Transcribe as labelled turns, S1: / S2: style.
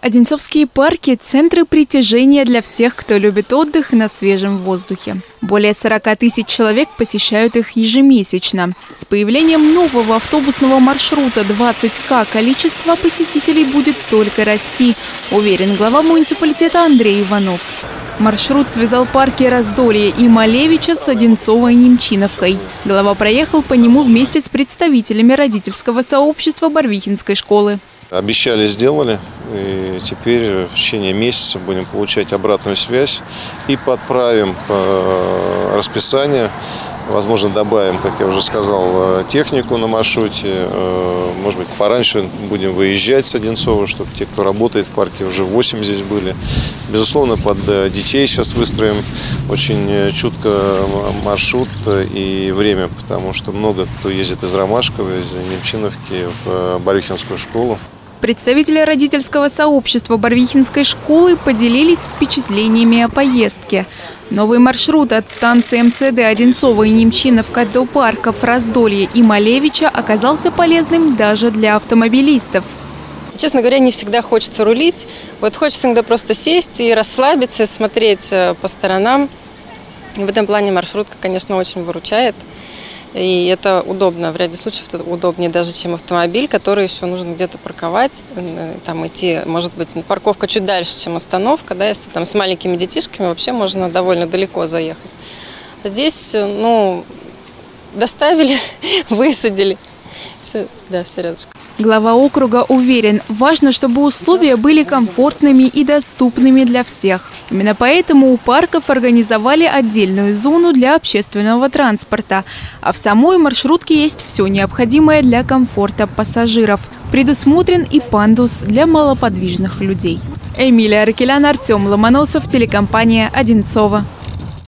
S1: Одинцовские парки – центры притяжения для всех, кто любит отдых на свежем воздухе. Более 40 тысяч человек посещают их ежемесячно. С появлением нового автобусного маршрута 20К количество посетителей будет только расти, уверен глава муниципалитета Андрей Иванов. Маршрут связал парки Раздолье и Малевича с Одинцовой Немчиновкой. Глава проехал по нему вместе с представителями родительского сообщества Барвихинской школы.
S2: Обещали, сделали. И теперь в течение месяца будем получать обратную связь и подправим э, расписание. Возможно, добавим, как я уже сказал, э, технику на маршруте. Э, может быть, пораньше будем выезжать с Одинцова, чтобы те, кто работает в парке, уже 8 здесь были. Безусловно, под детей сейчас выстроим очень чутко маршрут и время, потому что много кто ездит из Ромашкова, из Немчиновки в Барвихинскую школу.
S1: Представители родительского сообщества Барвихинской школы поделились впечатлениями о поездке. Новый маршрут от станции МЦД Одинцова и Немчиновка до парков Раздолье и Малевича оказался полезным даже для автомобилистов.
S3: Честно говоря, не всегда хочется рулить. Вот хочется иногда просто сесть и расслабиться, смотреть э, по сторонам. в этом плане маршрутка, конечно, очень выручает. И это удобно, в ряде случаев это удобнее даже, чем автомобиль, который еще нужно где-то парковать, там идти, может быть, парковка чуть дальше, чем остановка, да, если там с маленькими детишками вообще можно довольно далеко заехать. Здесь, ну, доставили, высадили, да, рядышком.
S1: Глава округа уверен, важно, чтобы условия были комфортными и доступными для всех. Именно поэтому у парков организовали отдельную зону для общественного транспорта. А в самой маршрутке есть все необходимое для комфорта пассажиров. Предусмотрен и пандус для малоподвижных людей. Эмилия Аркелян, Артем Ломоносов, телекомпания «Одинцова».